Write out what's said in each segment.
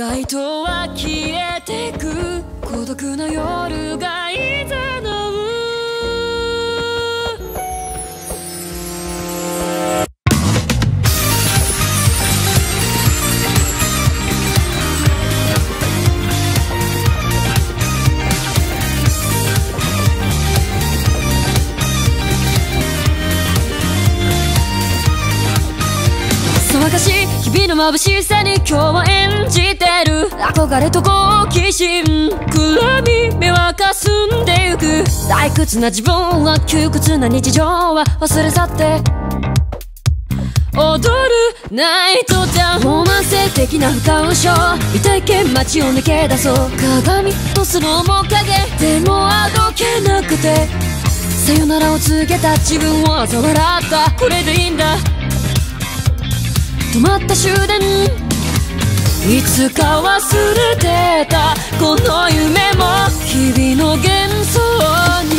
街灯は消えてく孤独な夜がいざのう騒がしい日々の眩しさに今日は演。憧れと好奇心暗み目はかすんでゆく。退屈な自分は窮屈な日常は忘れ去って踊るナイトダウンロマンス的な不感症痛いけ街を抜け出そう。鏡とスの面影でもあどけなくて。さよならを告げた自分を嘲笑った。これでいいんだ。止まった終電。いつか忘れてたこの夢も日々の幻想に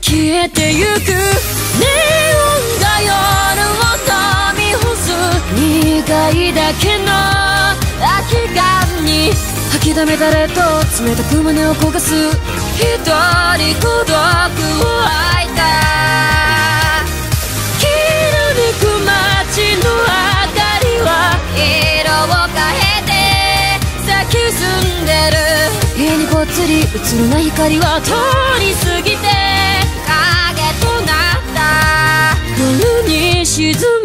消えてゆくネオンが夜を飲み干す苦いだけの空き缶に吐きだめ誰と冷たく胸を焦がす一人孤独る家にぽっつり映るな光は通り過ぎて影となった夜に沈む